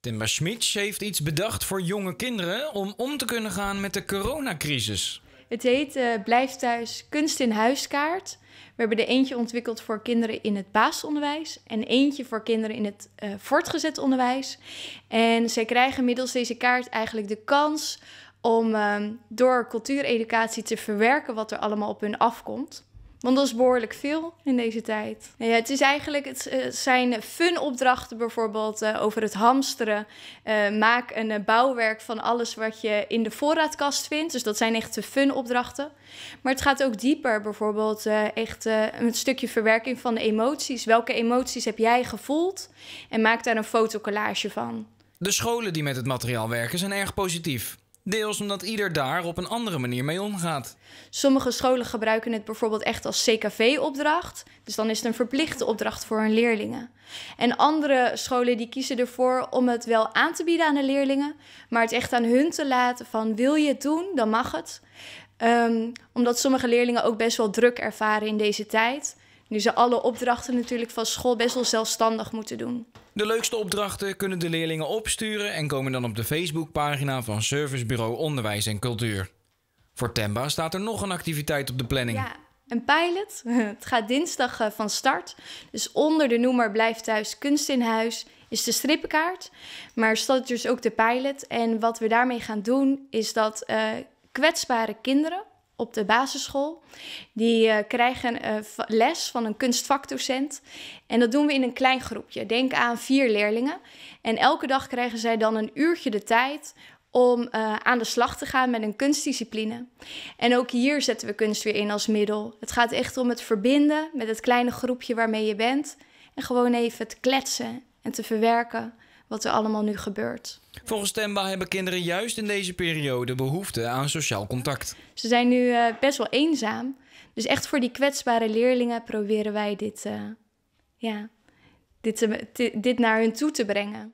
Timba Schmitz heeft iets bedacht voor jonge kinderen om om te kunnen gaan met de coronacrisis. Het heet uh, Blijf thuis kunst in huiskaart. We hebben er eentje ontwikkeld voor kinderen in het basisonderwijs en eentje voor kinderen in het uh, voortgezet onderwijs. En zij krijgen middels deze kaart eigenlijk de kans om uh, door cultuureducatie te verwerken wat er allemaal op hun afkomt. Want dat is behoorlijk veel in deze tijd. Ja, het is eigenlijk, het uh, zijn fun-opdrachten bijvoorbeeld uh, over het hamsteren. Uh, maak een bouwwerk van alles wat je in de voorraadkast vindt. Dus dat zijn echt de fun-opdrachten. Maar het gaat ook dieper, bijvoorbeeld echt een stukje verwerking van de emoties. Welke emoties heb jij gevoeld? En maak daar een fotocollage van. De scholen die met het materiaal werken zijn erg positief. Deels omdat ieder daar op een andere manier mee omgaat. Sommige scholen gebruiken het bijvoorbeeld echt als CKV-opdracht. Dus dan is het een verplichte opdracht voor hun leerlingen. En andere scholen die kiezen ervoor om het wel aan te bieden aan de leerlingen, maar het echt aan hun te laten van wil je het doen, dan mag het. Um, omdat sommige leerlingen ook best wel druk ervaren in deze tijd. Nu ze alle opdrachten natuurlijk van school best wel zelfstandig moeten doen. De leukste opdrachten kunnen de leerlingen opsturen en komen dan op de Facebookpagina van Servicebureau Onderwijs en Cultuur. Voor Temba staat er nog een activiteit op de planning. Ja, een pilot. Het gaat dinsdag eh, van start. Dus onder de noemer Blijf thuis kunst in huis is de strippenkaart. Maar staat dus ook de pilot. En wat we daarmee gaan doen is dat uh, kwetsbare kinderen op de basisschool. Die uh, krijgen uh, les van een kunstvakdocent. En dat doen we in een klein groepje. Denk aan vier leerlingen. En elke dag krijgen zij dan een uurtje de tijd om uh, aan de slag te gaan met een kunstdiscipline. En ook hier zetten we kunst weer in als middel. Het gaat echt om het verbinden met het kleine groepje waarmee je bent. En gewoon even te kletsen en te verwerken wat er allemaal nu gebeurt. Volgens Temba hebben kinderen juist in deze periode behoefte aan sociaal contact. Ze zijn nu uh, best wel eenzaam. Dus echt voor die kwetsbare leerlingen proberen wij dit, uh, ja, dit, dit naar hun toe te brengen.